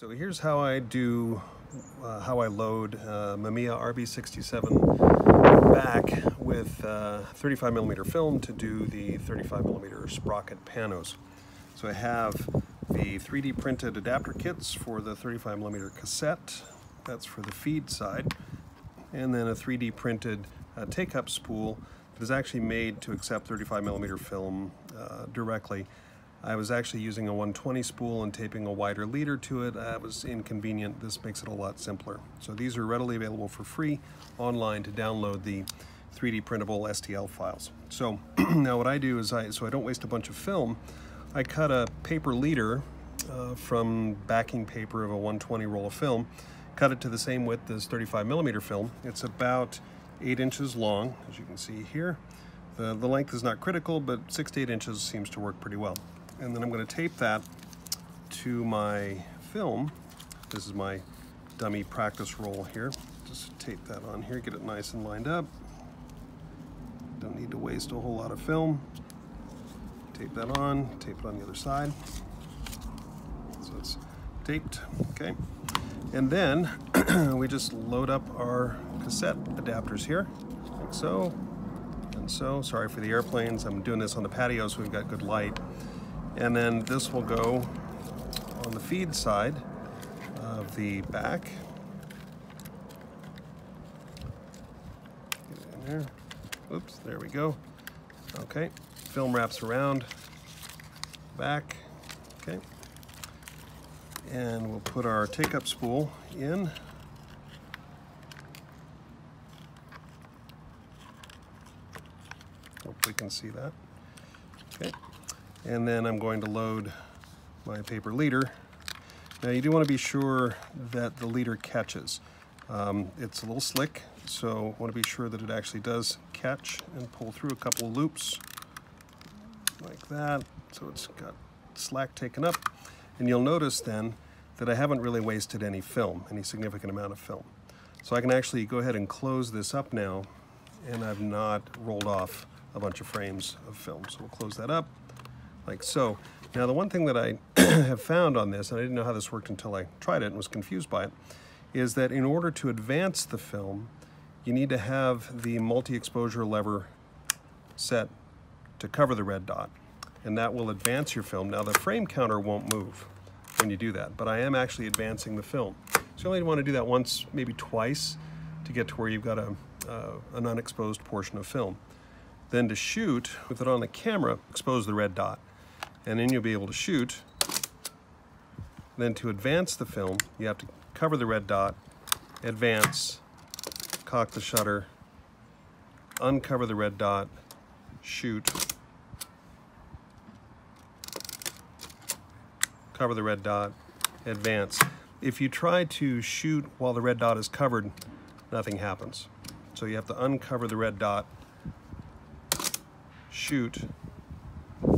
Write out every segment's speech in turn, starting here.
So here's how I do, uh, how I load uh, Mamiya RB67 back with uh, 35 millimeter film to do the 35 millimeter sprocket panos. So I have the 3D printed adapter kits for the 35 millimeter cassette, that's for the feed side, and then a 3D printed uh, take-up spool that is actually made to accept 35 millimeter film uh, directly I was actually using a 120 spool and taping a wider leader to it. That was inconvenient. This makes it a lot simpler. So these are readily available for free online to download the 3D printable STL files. So now what I do is I, so I don't waste a bunch of film, I cut a paper leader uh, from backing paper of a 120 roll of film, cut it to the same width as 35 millimeter film. It's about eight inches long, as you can see here. The, the length is not critical, but six to eight inches seems to work pretty well and then I'm going to tape that to my film. This is my dummy practice roll here. Just tape that on here, get it nice and lined up. Don't need to waste a whole lot of film. Tape that on, tape it on the other side. So it's taped, okay. And then we just load up our cassette adapters here, like so, and so. Sorry for the airplanes. I'm doing this on the patio so we've got good light. And then this will go on the feed side of the back. Get in there. Oops, there we go. Okay, film wraps around back. Okay. And we'll put our take-up spool in. Hope we can see that. Okay. And then I'm going to load my paper leader. Now you do want to be sure that the leader catches. Um, it's a little slick, so want to be sure that it actually does catch and pull through a couple of loops like that. So it's got slack taken up. And you'll notice then that I haven't really wasted any film, any significant amount of film. So I can actually go ahead and close this up now and I've not rolled off a bunch of frames of film. So we'll close that up like so. Now the one thing that I have found on this, and I didn't know how this worked until I tried it and was confused by it, is that in order to advance the film, you need to have the multi-exposure lever set to cover the red dot, and that will advance your film. Now the frame counter won't move when you do that, but I am actually advancing the film. So you only want to do that once, maybe twice, to get to where you've got a, uh, an unexposed portion of film. Then to shoot, with it on the camera, expose the red dot and then you'll be able to shoot. Then to advance the film, you have to cover the red dot, advance, cock the shutter, uncover the red dot, shoot, cover the red dot, advance. If you try to shoot while the red dot is covered, nothing happens. So you have to uncover the red dot, shoot,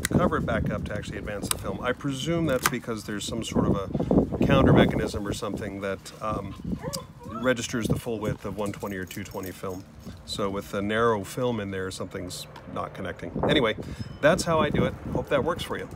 cover it back up to actually advance the film. I presume that's because there's some sort of a counter mechanism or something that um, registers the full width of 120 or 220 film. So with a narrow film in there, something's not connecting. Anyway, that's how I do it. Hope that works for you.